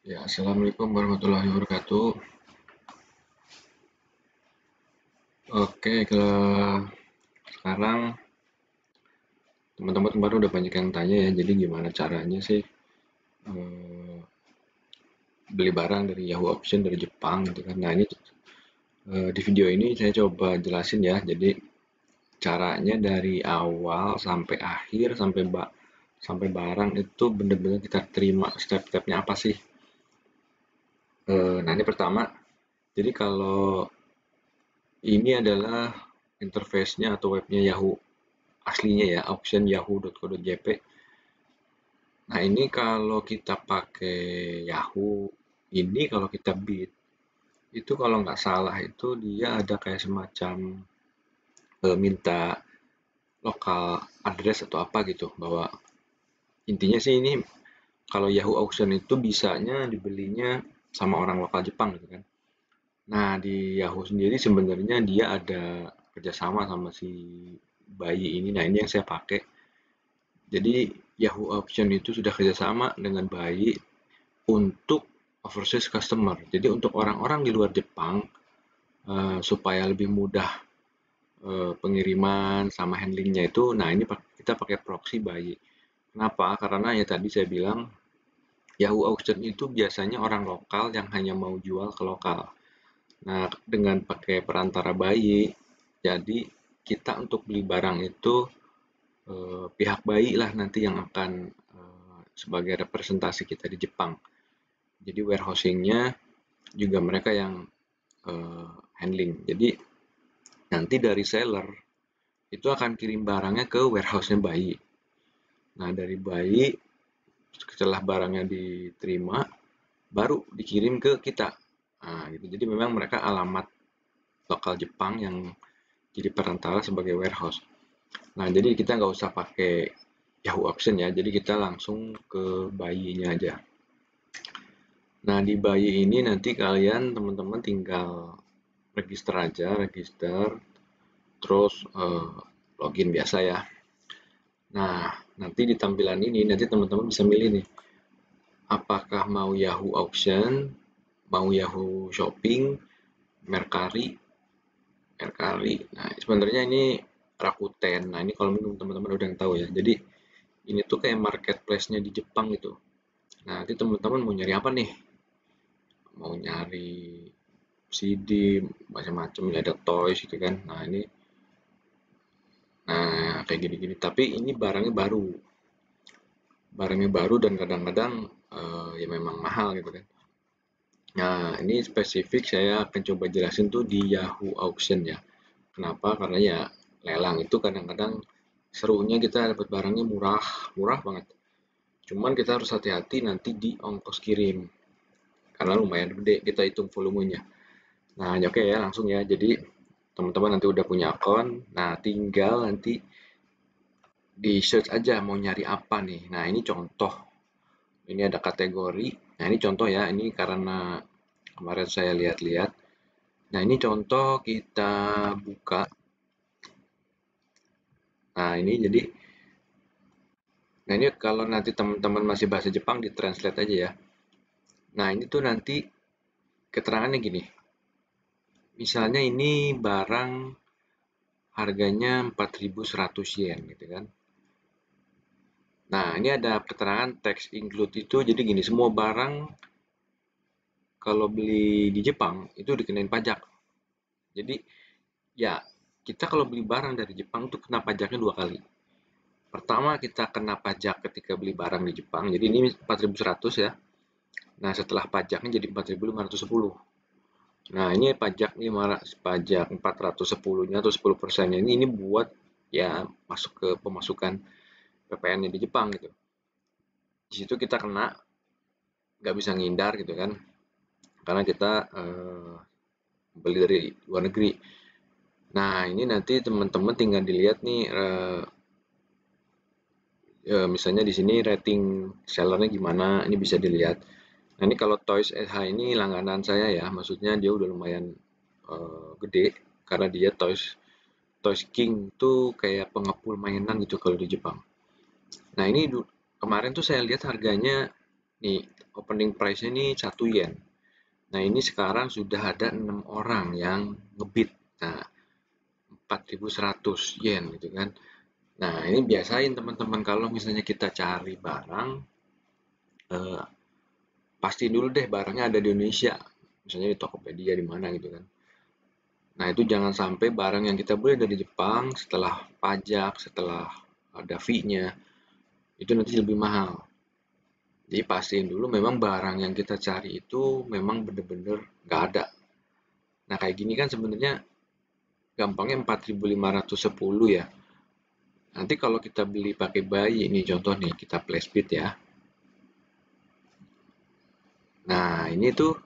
Ya, Assalamualaikum warahmatullahi wabarakatuh. Oke, kalau sekarang teman-teman kemarin udah banyak yang tanya ya, jadi gimana caranya sih eh, beli barang dari Yahoo Auction dari Jepang gitu kan. Nah, ini eh, di video ini saya coba jelasin ya. Jadi caranya dari awal sampai akhir sampai ba sampai barang itu benar-benar kita terima step-stepnya apa sih? Eh, nah, ini pertama. Jadi kalau ini adalah interface-nya atau webnya Yahoo aslinya ya, auction yahoo.co.jp. Nah, ini kalau kita pakai Yahoo, ini kalau kita bid, itu kalau nggak salah itu dia ada kayak semacam e, minta lokal address atau apa gitu, bahwa intinya sih ini kalau Yahoo Auction itu bisanya dibelinya sama orang lokal Jepang gitu kan. Nah, di Yahoo sendiri sebenarnya dia ada kerjasama sama si bayi ini. Nah, ini yang saya pakai. Jadi Yahoo Auction itu sudah kerjasama dengan bayi untuk overseas customer. Jadi untuk orang-orang di luar Jepang uh, supaya lebih mudah uh, pengiriman sama handlingnya itu. Nah, ini kita pakai proxy bayi. Kenapa? Karena ya tadi saya bilang Yahoo Auction itu biasanya orang lokal yang hanya mau jual ke lokal. Nah, dengan pakai perantara bayi, jadi kita untuk beli barang itu eh, pihak bayi lah nanti yang akan eh, sebagai representasi kita di Jepang. Jadi warehousingnya juga mereka yang eh, handling. Jadi nanti dari seller itu akan kirim barangnya ke warehouse-nya bayi. Nah, dari bayi setelah barangnya diterima baru dikirim ke kita. Nah, gitu. Jadi memang mereka alamat lokal Jepang yang jadi perantara sebagai warehouse. Nah jadi kita nggak usah pakai Yahoo Auction ya. Jadi kita langsung ke bayinya aja. Nah di bayi ini nanti kalian teman-teman tinggal register aja register terus uh, login biasa ya. Nah, nanti di tampilan ini nanti teman-teman bisa milih nih. Apakah mau Yahoo Auction, mau Yahoo Shopping, Mercari, Mercari. Nah, sebenarnya ini Rakuten. Nah, ini kalau minum teman-teman udah yang tahu ya. Jadi ini tuh kayak marketplace-nya di Jepang gitu. Nah, nanti teman-teman mau nyari apa nih? Mau nyari CD, macam-macam, ada toys gitu kan. Nah, ini Nah, kayak gini-gini. Tapi ini barangnya baru. Barangnya baru dan kadang-kadang uh, ya memang mahal gitu kan. Nah, ini spesifik saya akan coba jelasin tuh di Yahoo Auction ya. Kenapa? Karena ya lelang itu kadang-kadang serunya kita dapat barangnya murah, murah banget. Cuman kita harus hati-hati nanti di ongkos kirim. Karena lumayan gede, kita hitung volumenya. Nah, oke okay ya, langsung ya. Jadi teman-teman nanti udah punya akun nah tinggal nanti di search aja mau nyari apa nih. Nah ini contoh. Ini ada kategori. Nah ini contoh ya ini karena kemarin saya lihat-lihat. Nah ini contoh kita buka. Nah ini jadi nah ini kalau nanti teman-teman masih bahasa Jepang di translate aja ya. Nah ini tuh nanti keterangannya gini misalnya ini barang harganya 4100 yen gitu kan. Nah, ini ada keterangan tax include itu jadi gini, semua barang kalau beli di Jepang itu dikenain pajak. Jadi ya kita kalau beli barang dari Jepang itu kena pajaknya dua kali. Pertama kita kena pajak ketika beli barang di Jepang. Jadi ini 4100 ya. Nah, setelah pajaknya jadi 4510. Nah, ini pajak nih pajak 410-nya atau 10 persennya ini ini buat ya masuk ke pemasukan PPN-nya di Jepang gitu. Di situ kita kena nggak bisa ngindar gitu kan, karena kita eh, beli dari luar negeri. Nah, ini nanti teman-teman tinggal dilihat nih eh, ya, misalnya di sini rating sellernya gimana, ini bisa dilihat Nah ini kalau Toys SH ini langganan saya ya, maksudnya dia udah lumayan uh, gede karena dia Toys Toys King tuh kayak pengepul mainan gitu kalau di Jepang. Nah ini kemarin tuh saya lihat harganya nih opening price ini satu yen. Nah ini sekarang sudah ada enam orang yang ngebit nah 4100 yen gitu kan. Nah ini biasain teman-teman kalau misalnya kita cari barang eh, pasti dulu deh barangnya ada di Indonesia misalnya di Tokopedia di mana gitu kan nah itu jangan sampai barang yang kita beli dari Jepang setelah pajak setelah ada fee-nya itu nanti lebih mahal jadi pastiin dulu memang barang yang kita cari itu memang bener-bener nggak ada. Nah kayak gini kan sebenarnya gampangnya 4510 ya. Nanti kalau kita beli pakai bayi, ini contoh nih, kita flashbit ya. Nah ini tuh,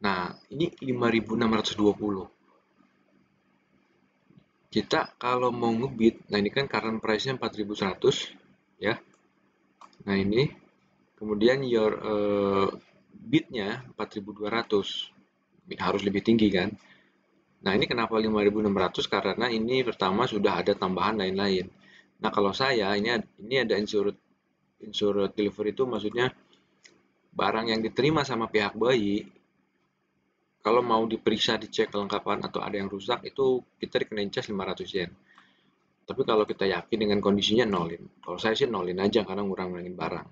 nah ini 5620. Kita kalau mau ngebit, nah ini kan current price-nya 4100 ya. Nah ini kemudian your uh, bitnya 4200 harus lebih tinggi kan nah ini kenapa 5600 karena ini pertama sudah ada tambahan lain-lain nah kalau saya ini ini ada insured insured delivery itu maksudnya barang yang diterima sama pihak bayi kalau mau diperiksa dicek kelengkapan atau ada yang rusak itu kita dikenain cas 500 yen tapi kalau kita yakin dengan kondisinya nolin kalau saya sih nolin aja karena ngurang-ngurangin barang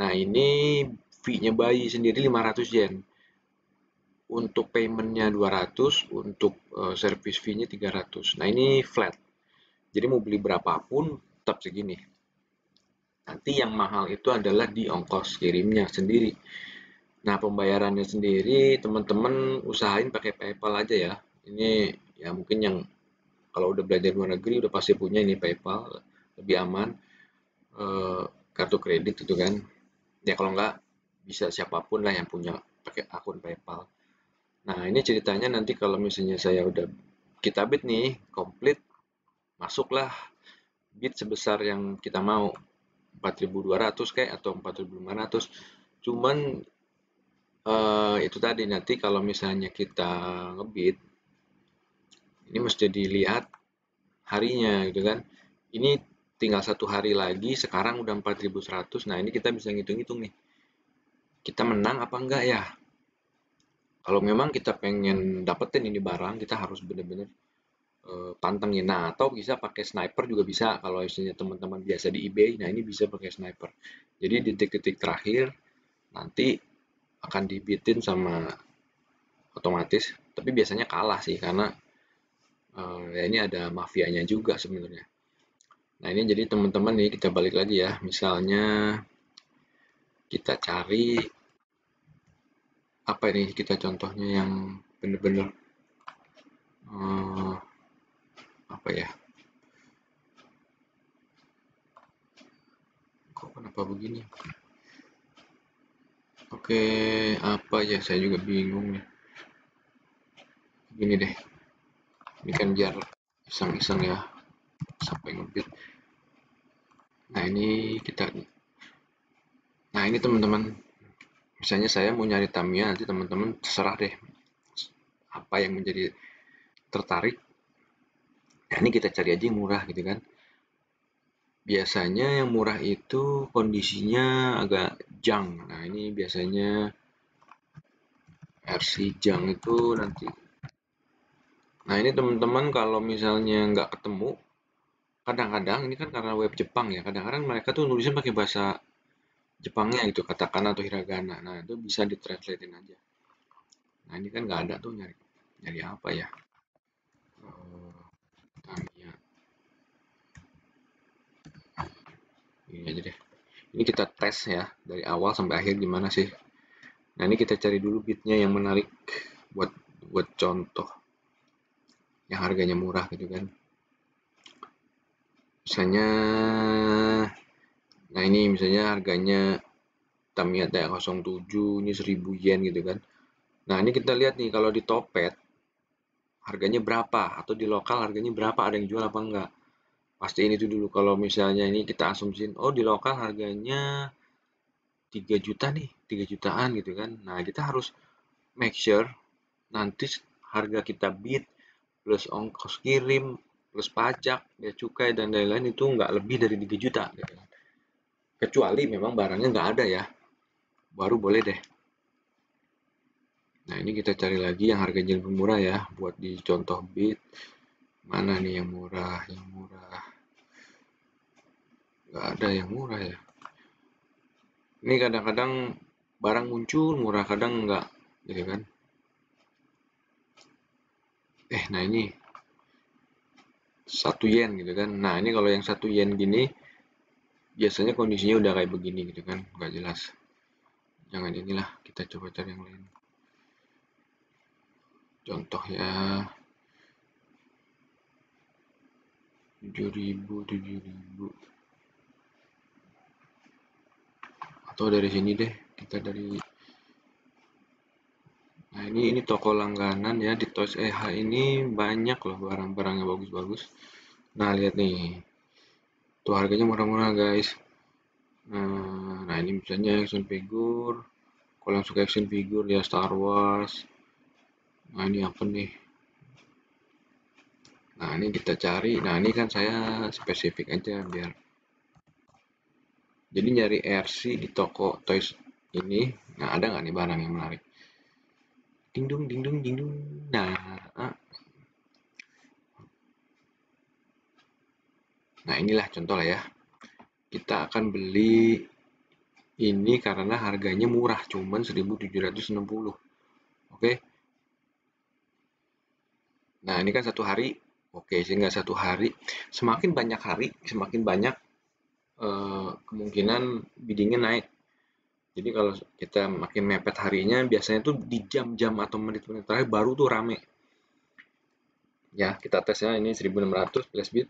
Nah, ini fee-nya bayi sendiri 500 yen. Untuk payment-nya 200, untuk uh, service fee-nya 300. Nah, ini flat. Jadi mau beli berapapun tetap segini. Nanti yang mahal itu adalah di ongkos kirimnya sendiri. Nah, pembayarannya sendiri teman-teman usahain pakai PayPal aja ya. Ini ya mungkin yang kalau udah belajar luar negeri udah pasti punya ini PayPal, lebih aman. Uh, kartu kredit itu kan ya kalau nggak bisa siapa pun lah yang punya pakai akun PayPal. Nah ini ceritanya nanti kalau misalnya saya udah kita bid nih komplit masuklah bid sebesar yang kita mau 4200 kayak atau 4500 cuman uh, itu tadi nanti kalau misalnya kita ngebit ini mesti dilihat harinya gitu kan. Ini tinggal satu hari lagi sekarang udah 4100 nah ini kita bisa ngitung-ngitung nih kita menang apa enggak ya? Kalau memang kita pengen dapetin ini barang kita harus bener-bener pantengin. Nah atau bisa pakai sniper juga bisa kalau isinya teman-teman biasa di eBay. Nah ini bisa pakai sniper. Jadi di detik-detik terakhir nanti akan dibitin sama otomatis. Tapi biasanya kalah sih karena uh, ya ini ada mafianya juga sebenarnya. Nah ini jadi teman-teman nih kita balik lagi ya. Misalnya kita cari apa ini kita contohnya yang benar-benar uh, apa ya? Kok kenapa begini? Oke, apa ya? Saya juga bingung nih. Gini deh. Ini kan biar iseng-iseng ya sampai ngebit nah ini kita nah ini teman-teman misalnya saya mau nyari Tamiya nanti teman-teman terserah deh apa yang menjadi tertarik nah ini kita cari aja yang murah gitu kan. Biasanya yang murah itu kondisinya agak jang. Nah ini biasanya RC jang itu nanti. Nah ini teman-teman kalau misalnya nggak ketemu kadang-kadang ini kan karena web Jepang ya kadang-kadang mereka tuh nulisnya pakai bahasa Jepangnya gitu katakan atau hiragana. Nah itu bisa ditranslatein aja. Nah ini kan nggak ada tuh nyari nyari apa ya. Uh, ini aja deh. Ini kita tes ya dari awal sampai akhir gimana sih? Nah ini kita cari dulu bitnya yang menarik buat buat contoh. Yang harganya murah gitu kan. Misalnya nah ini misalnya harganya Tamiya TR07 ini 1000 yen gitu kan. Nah ini kita lihat nih kalau di Topet harganya berapa? Atau di lokal harganya berapa? Ada yang jual apa enggak pasti ini tuh dulu kalau misalnya ini kita asumsiin oh di lokal harganya 3 juta nih 3 jutaan gitu kan nah kita harus make sure nanti harga kita bid plus ongkos kirim plus pajak, bea cukai dan lain-lain itu nggak lebih dari 3 juta. Gitu. Kecuali memang barangnya nggak ada ya. baru boleh deh nah ini kita cari lagi yang harganya lebih murah ya buat di contoh bit mana nih yang murah yang murah nggak ada yang murah ya. Ini kadang-kadang barang muncul murah kadang enggak gitu kan. Eh nah ini. Satu yen gitu kan. Nah ini kalau yang satu yen gini biasanya kondisinya udah kayak begini gitu kan. Nggak jelas. Jangan inilah kita coba cari yang lain. Contoh ya. 7000 7000 atau dari sini deh kita dari Nah ini ini toko langganan ya di Toys EH ini banyak loh barang-barang yang bagus-bagus. Nah lihat nih, tuh harganya murah-murah guys. Nah, nah ini misalnya action figure. Kalau yang suka action figure ya Star Wars. Nah ini apa nih? Nah ini kita cari. Nah ini kan saya spesifik aja biar. Jadi nyari RC di toko toys ini. Nah ada nggak nih barang yang menarik? ding dung ding dung ding dung nah nah inilah contoh lah ya. Kita akan beli ini karena harganya murah cuman 1760 oke? Nah ini kan satu hari. Oke sehingga satu hari. Semakin banyak hari semakin banyak eh, kemungkinan biddingnya naik jadi kalau kita makin mepet harinya, biasanya tuh di jam-jam atau menit-menit terakhir baru tuh rame. Ya, kita tes ya, ini 1600 flash bit.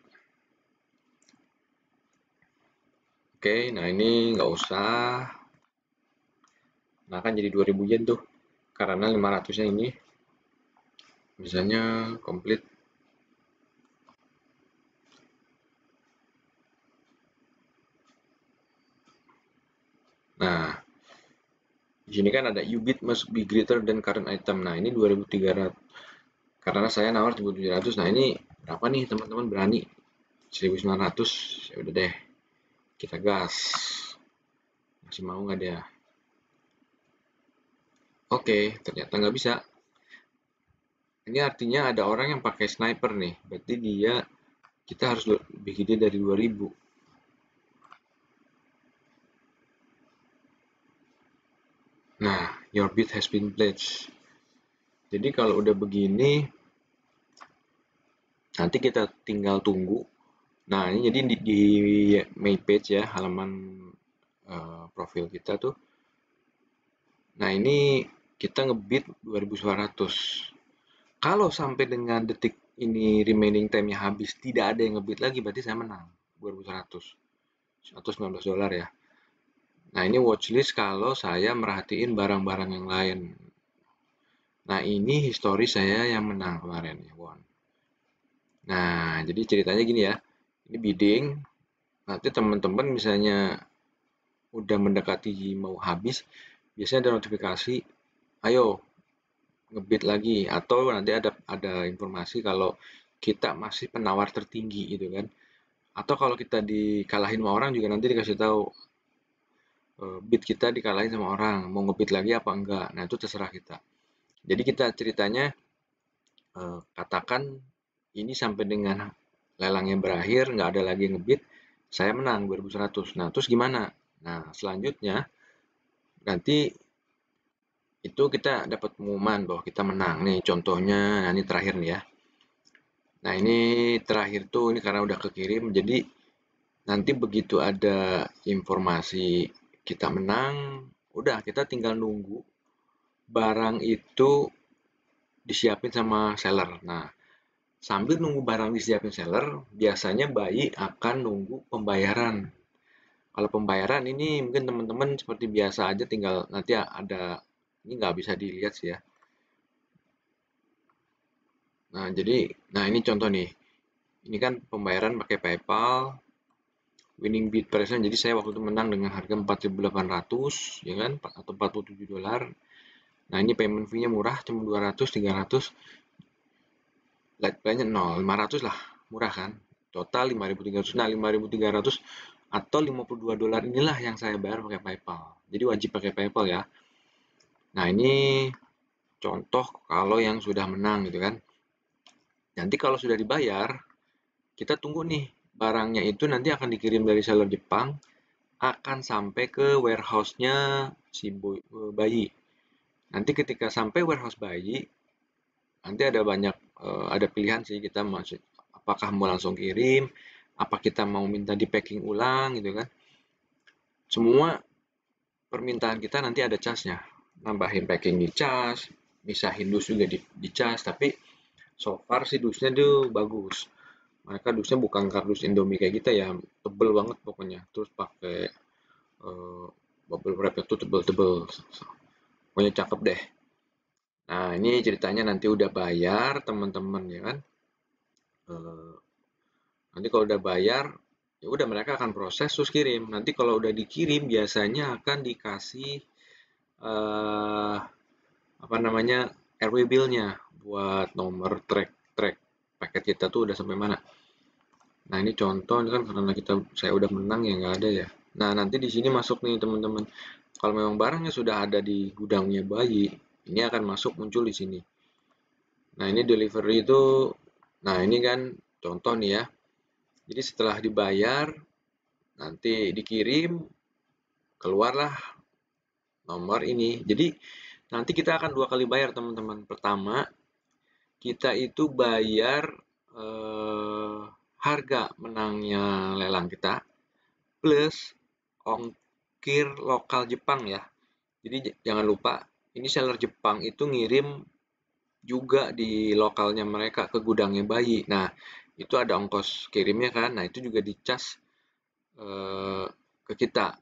Oke, nah ini nggak usah. Nah kan jadi 2000 yen tuh, karena 500-nya ini misalnya komplit Nah, di sini kan ada ubit must be greater than current item. Nah, ini 2300. Karena saya nawar 1700. Nah, ini berapa nih teman-teman berani? 1900. Ya udah deh. Kita gas. Masih mau nggak dia? Oke, ternyata nggak bisa. Ini artinya ada orang yang pakai sniper nih. Berarti dia kita harus lebih gede dari 2000. Nah, your bid has been pledged. Jadi kalau udah begini, nanti kita tinggal tunggu. Nah, ini jadi di, di main page ya, halaman uh, profil kita tuh. Nah, ini kita ngebit 2100. Kalau sampai dengan detik ini remaining time-nya habis, tidak ada yang ngebit lagi, berarti saya menang 2100. Atau 19 dolar ya. Nah, ini watchlist kalau saya merhatiin barang-barang yang lain. Nah, ini histori saya yang menang kemarin ya, won. Nah, jadi ceritanya gini ya. Ini bidding. Nanti teman-teman misalnya udah mendekati mau habis, biasanya ada notifikasi, ayo ngebit lagi atau nanti ada ada informasi kalau kita masih penawar tertinggi gitu kan. Atau kalau kita dikalahin sama orang juga nanti dikasih tahu Eh, bit kita dikalahin sama orang mau ngebit lagi apa enggak. Nah itu terserah kita. Jadi kita ceritanya eh, katakan ini sampai dengan lelangnya berakhir nggak ada lagi ngebit saya menang 2100 nah terus gimana? Nah selanjutnya nanti itu kita dapat pengumuman bahwa kita menang. Nih contohnya nah ini terakhir nih ya. Nah ini terakhir tuh ini karena udah kekirim jadi nanti begitu ada informasi kita menang, udah kita tinggal nunggu barang itu disiapin sama seller. Nah, sambil nunggu barang disiapin seller, biasanya bayi akan nunggu pembayaran. Kalau pembayaran ini mungkin teman-teman seperti biasa aja tinggal nanti ada ini nggak bisa dilihat sih ya. Nah, jadi nah ini contoh nih. Ini kan pembayaran pakai PayPal, winning bid price jadi saya waktu itu menang dengan harga 4.800 ya kan? Atau 47 dolar. Nah ini payment fee-nya murah cuma 200 300 light play-nya 0 500 lah. Murah kan? Total 5.300 nah 5.300 atau 52 dolar inilah yang saya bayar pakai PayPal. Jadi wajib pakai PayPal ya. Nah, ini contoh kalau yang sudah menang gitu kan. Nanti kalau sudah dibayar, kita tunggu nih barangnya itu nanti akan dikirim dari seller Jepang akan sampai ke warehouse-nya si bayi. Nanti ketika sampai warehouse bayi, nanti ada banyak uh, ada pilihan sih kita masuk apakah mau langsung kirim, apa kita mau minta di packing ulang gitu kan. Semua permintaan kita nanti ada charge-nya. Nambahin packing di charge, misahin dus juga di, di charge, tapi so far sih dusnya tuh bagus mereka dusnya bukan kardus Indomie kayak kita ya tebel banget pokoknya. Terus pakai uh, bubble wrap itu tebel-tebel. Pokoknya cakep deh. Nah ini ceritanya nanti udah bayar teman-teman ya kan? Uh, nanti kalau udah bayar ya udah mereka akan proses terus kirim. Nanti kalau udah dikirim biasanya akan dikasih uh, apa namanya RW bill-nya buat nomor track paket kita tuh udah sampai mana. Nah ini contoh ini kan karena kita saya udah menang ya nggak ada ya. Nah nanti di sini masuk nih teman-teman. Kalau memang barangnya sudah ada di gudangnya bayi, ini akan masuk muncul di sini. Nah ini delivery itu, nah ini kan contoh nih ya. Jadi setelah dibayar, nanti dikirim, keluarlah nomor ini. Jadi nanti kita akan dua kali bayar teman-teman. Pertama kita itu bayar eh, harga menangnya lelang kita plus ongkir lokal Jepang ya. Jadi jangan lupa ini seller Jepang itu ngirim juga di lokalnya mereka ke gudangnya bayi. Nah, itu ada ongkos kirimnya kan. Nah, itu juga dicas eh, ke kita.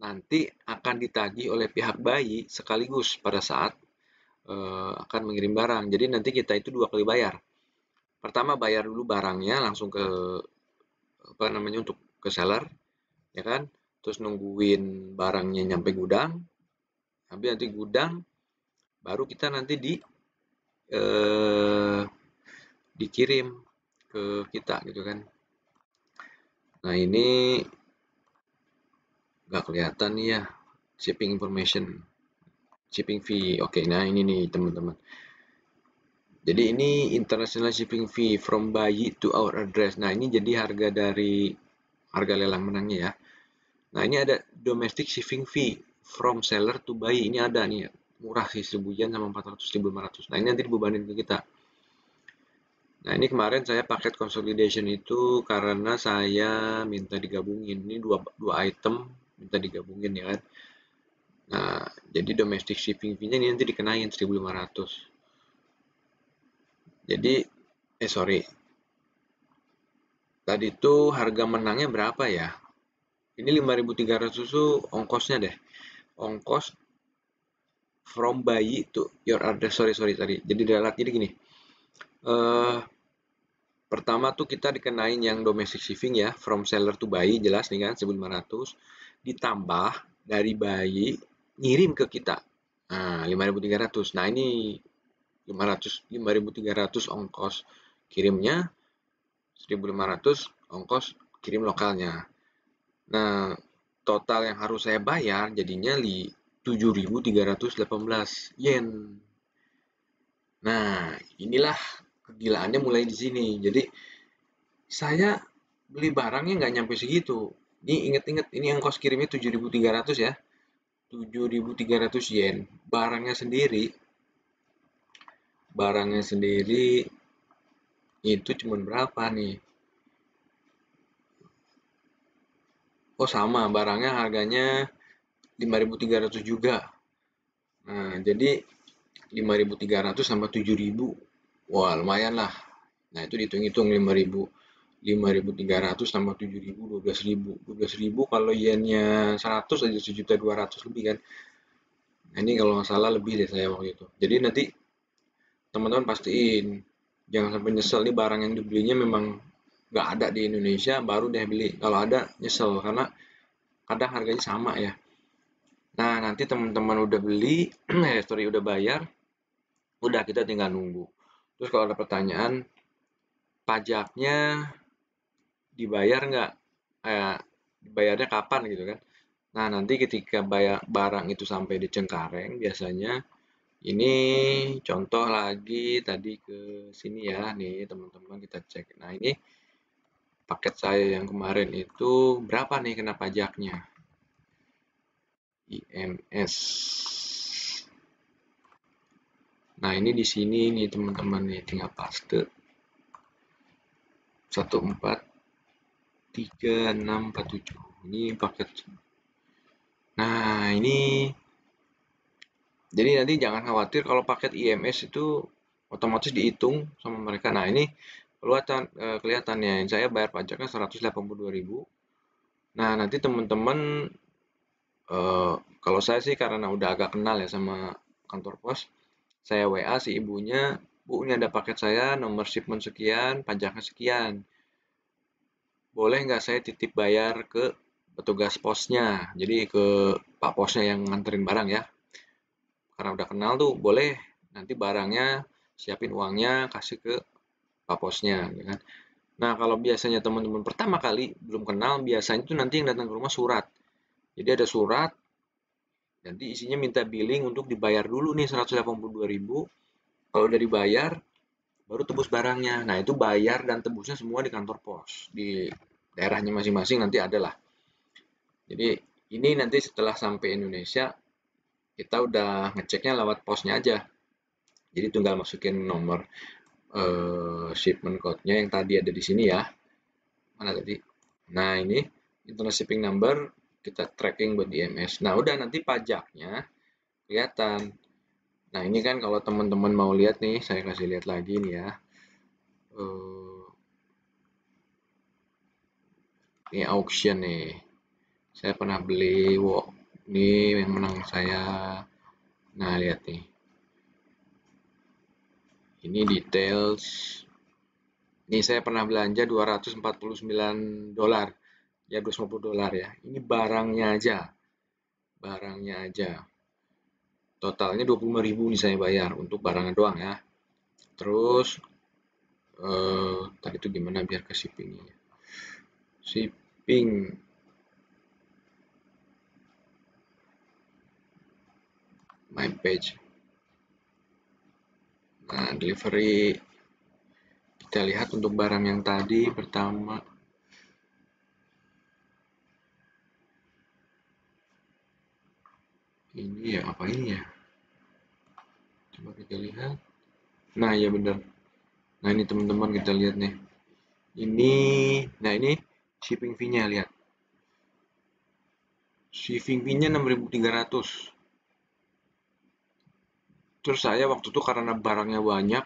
Nanti akan ditagih oleh pihak bayi sekaligus pada saat uh, akan mengirim barang. Jadi nanti kita itu dua kali bayar. Pertama bayar dulu barangnya langsung ke apa namanya untuk ke seller, ya kan? Terus nungguin barangnya nyampe gudang. Habis nanti gudang, baru kita nanti di uh, dikirim ke kita gitu kan. Nah ini nggak kelihatan nih ya shipping information shipping fee. Oke, nah ini nih teman-teman. Jadi ini international shipping fee from bayi to our address. Nah, ini jadi harga dari harga lelang menangnya ya. Nah, ini ada domestic shipping fee from seller to bayi. Ini ada nih murah sih 1000 yen sama 400 1500. Nah, ini nanti dibebanin ke kita. Nah, ini kemarin saya paket consolidation itu karena saya minta digabungin. Ini dua, dua item minta digabungin ya kan. Nah, jadi domestic shipping fee-nya ini nanti dikenain 1500. Jadi, eh sorry. Tadi itu harga menangnya berapa ya? Ini 5300 itu ongkosnya deh. Ongkos from bayi to your address. Sorry, sorry tadi. Jadi ralat jadi gini. Uh, pertama tuh kita dikenain yang domestic shipping ya, from seller to bayi jelas nih kan 1500 ditambah dari bayi ngirim ke kita. Nah, 5.300. Nah, ini 500 5.300 ongkos kirimnya, 1.500 ongkos kirim lokalnya. Nah, total yang harus saya bayar jadinya li 7.318 yen. Nah, inilah kegilaannya mulai di sini. Jadi saya beli barangnya nggak nyampe segitu. Ini inget-inget ini ongkos kirimnya 7.300 ya. 7.300 yen. Barangnya sendiri barangnya sendiri itu cuma berapa nih? Oh sama, barangnya harganya 5.300 juga. Nah, jadi 5.300 sama 7.000. Wah, lumayan lah. Nah, itu dihitung-hitung 5.000 5.300 tambah 7.000 12.000 12.000 kalau yennya 100 aja sejuta 200 lebih kan. Nah, ini kalau nggak salah lebih deh saya waktu itu. Jadi nanti teman-teman pastiin jangan sampai nyesel nih barang yang dibelinya memang nggak ada di Indonesia baru deh beli. Kalau ada nyesel karena kadang harganya sama ya. Nah nanti teman-teman udah beli eh sorry udah bayar udah kita tinggal nunggu. Terus kalau ada pertanyaan pajaknya dibayar nggak? Eh, bayarnya kapan gitu kan. Nah, nanti ketika bayar barang itu sampai di Cengkareng biasanya ini contoh lagi tadi ke sini ya, nih teman-teman kita cek. Nah, ini paket saya yang kemarin itu berapa nih kena pajaknya? IMS. Nah, ini di sini nih teman-teman nih tinggal paste. 143647. Ini paket. Nah, ini jadi nanti jangan khawatir kalau paket IMS itu otomatis dihitung sama mereka. Nah, ini kelihatan eh, kelihatannya saya bayar pajaknya 182.000. Nah, nanti teman-teman eh, kalau saya sih karena udah agak kenal ya sama kantor pos, saya WA si ibunya, Bu, ini ada paket saya, nomor shipment sekian, pajaknya sekian. Boleh nggak saya titip bayar ke petugas posnya, jadi ke pak posnya yang nganterin barang ya. Karena udah kenal tuh boleh. Nanti barangnya siapin uangnya kasih ke pak posnya ya kan? Nah kalau biasanya teman-teman pertama kali belum kenal biasanya itu nanti yang datang ke rumah surat. Jadi ada surat nanti isinya minta billing untuk dibayar dulu nih 182.000 kalau udah dibayar baru tebus barangnya nah itu bayar dan tebusnya semua di kantor pos di daerahnya masing-masing nanti ada lah jadi ini nanti setelah sampai Indonesia kita udah ngeceknya lewat posnya aja. Jadi tinggal masukin nomor uh, shipment code-nya yang tadi ada di sini ya. Mana tadi? Nah, ini internal shipping number kita tracking buat DMS. Nah, udah nanti pajaknya kelihatan. Nah, ini kan kalau teman-teman mau lihat nih, saya kasih lihat lagi nih ya. Uh, ini auction nih. Saya pernah beli wow, ini yang menang saya. Nah lihat nih. Ini details. Ini saya pernah belanja 249 dolar. Ya 250 dolar ya. Ini barangnya aja. Barangnya aja totalnya 25.000 nih saya bayar untuk barangnya doang ya. Terus eh, tadi itu gimana biar ke shippingnya shipping. My page. Nah delivery. Kita lihat untuk barang yang tadi pertama ini ya apa ini ya? Coba kita lihat. Nah ya benar nah ini teman-teman kita lihat nih. Ini nah ini shipping fee nya lihat. Shipping fee nya 6300 terus saya waktu itu karena barangnya banyak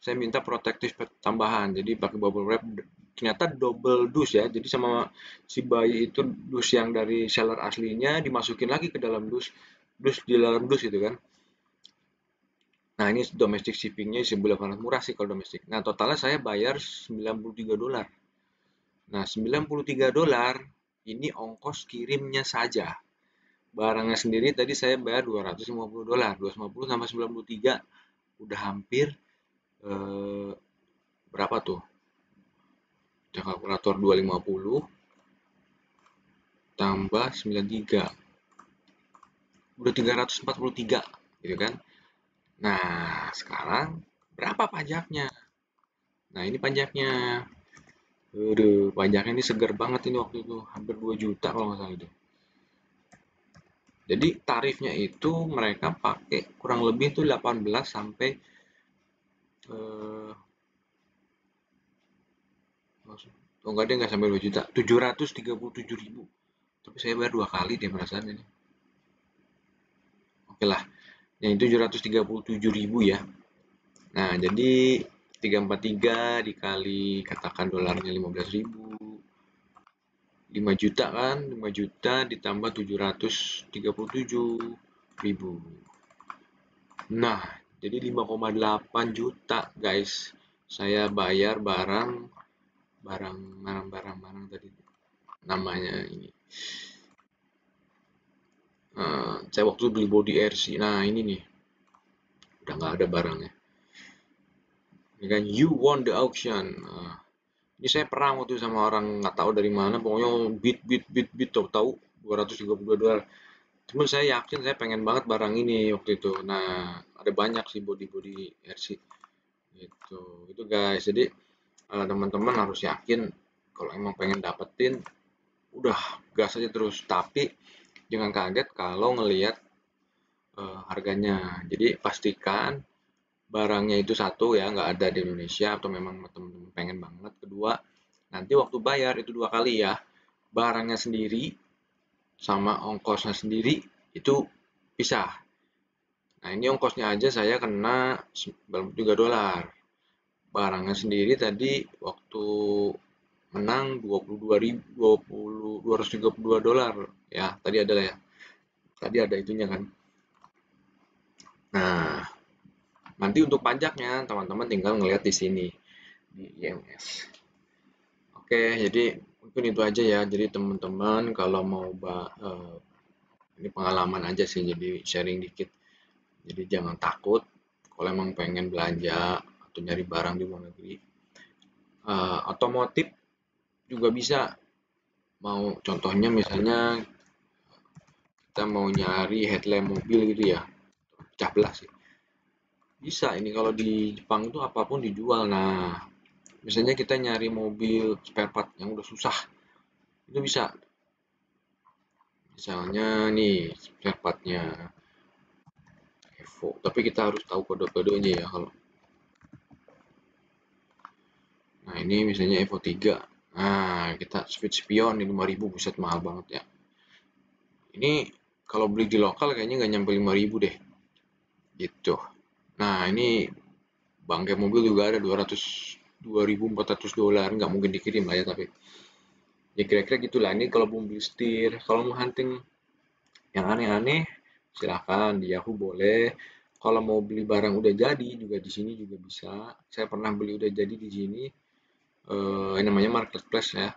saya minta protektif tambahan. Jadi pakai bubble wrap ternyata double dus ya. Jadi sama si bayi itu dus yang dari seller aslinya dimasukin lagi ke dalam dus dus di dalam dus itu kan. Nah ini domestic shippingnya sebulan sangat murah sih kalau domestik. Nah totalnya saya bayar 93 dolar. Nah 93 dolar ini ongkos kirimnya saja. Barangnya sendiri tadi saya bayar 250 dolar. 250 sama 93 udah hampir eh, berapa tuh Kalkulator 250 tambah 93 udah 343 gitu kan? Nah sekarang berapa pajaknya? Nah ini pajaknya. Aduh, pajaknya ini segar banget ini waktu itu hampir 2 juta kalau nggak salah itu. Jadi tarifnya itu mereka pakai kurang lebih itu 18 sampai eh, oh enggak dia nggak sampai 2 juta. 737 ribu. Tapi saya bayar dua kali dia perasaan ini. Oke lah. Yang 737 ribu ya. Nah jadi 343 dikali katakan dolarnya 15 ribu. 5 juta kan? 5 juta ditambah 737 ribu. Nah jadi 5,8 juta guys. Saya bayar barang barang barang barang barang tadi namanya ini. Uh, saya waktu beli body RC nah ini nih. Udah nggak ada barangnya. Ini kan you won the auction. Uh, ini saya perang waktu sama orang nggak tahu dari mana. Pokoknya bit bit bit bit tahu tahu 232 dolar. Cuman saya yakin saya pengen banget barang ini waktu itu. Nah ada banyak sih body body RC gitu. Itu guys jadi teman-teman harus yakin kalau emang pengen dapetin udah gas aja terus. Tapi jangan kaget kalau ngelihat uh, harganya. Jadi pastikan barangnya itu satu ya nggak ada di Indonesia atau memang teman-teman pengen banget. Kedua nanti waktu bayar itu dua kali ya. Barangnya sendiri sama ongkosnya sendiri itu pisah. Nah ini ongkosnya aja saya kena 93 dolar barangnya sendiri tadi waktu menang 22.000 20 232 dolar ya tadi ada ya tadi ada itunya kan nah Nanti untuk pajaknya teman-teman tinggal ngelihat di sini di IMS. Oke, jadi mungkin itu aja ya. Jadi teman-teman kalau mau uh, ini pengalaman aja sih jadi sharing dikit. Jadi jangan takut kalau emang pengen belanja atau nyari barang di luar negeri. Uh, otomotif juga bisa mau contohnya misalnya kita mau nyari headlamp mobil gitu ya pecah belah sih bisa ini kalau di Jepang itu apa pun dijual. Nah, misalnya kita nyari mobil spare part yang udah susah, itu bisa. Misalnya nih spare partnya Evo, tapi kita harus tahu kode-kodenya ya kalau. Nah, ini misalnya Evo 3. Nah, kita switch spion di 5000 buset mahal banget ya. Ini kalau beli di lokal kayaknya nggak nyampe 5000 deh. Gitu. Nah, ini bangkai mobil juga ada 200 2400 dolar, nggak mungkin dikirim lah ya tapi ya kira-kira gitulah ini kalau mau beli setir kalau mau hunting yang aneh-aneh silahkan di Yahoo boleh kalau mau beli barang udah jadi juga di sini juga bisa saya pernah beli udah jadi di sini eh, ini namanya marketplace ya.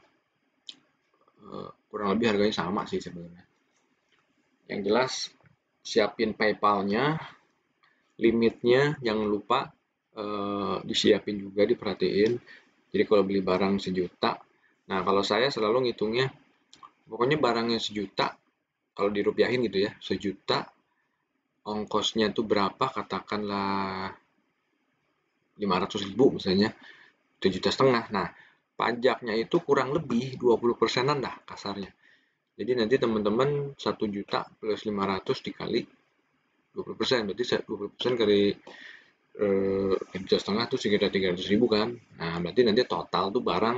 Eh, kurang lebih harganya sama sih sebenarnya. Yang jelas siapin PayPal-nya limitnya jangan lupa uh, disiapin juga diperhatiin. Jadi kalau beli barang sejuta nah kalau saya selalu ngitungnya pokoknya barangnya sejuta kalau dirupiahin gitu ya sejuta ongkosnya itu berapa katakanlah 500 ribu misalnya 1 juta setengah. Nah pajaknya itu kurang lebih 20 persenan dah kasarnya. Jadi nanti teman-teman 1 juta plus 500 dikali 20% berarti 20% kali eh, juta setengah tuh sekitar 300 ribu kan. Nah berarti nanti total tuh barang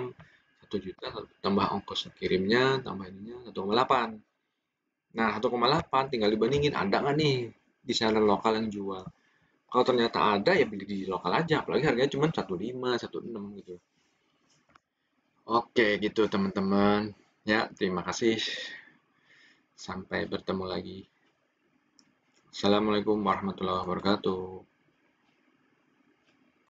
1 juta tambah ongkos kirimnya tambah ininya 1,8 nah 1,8 tinggal dibandingin ada nggak nih di sana lokal yang jual kalau ternyata ada ya beli di lokal aja. Apalagi harganya cuma 15 16 gitu. Oke gitu teman-teman. Ya terima kasih. Sampai bertemu lagi. Assalamualaikum warahmatullahi wabarakatuh.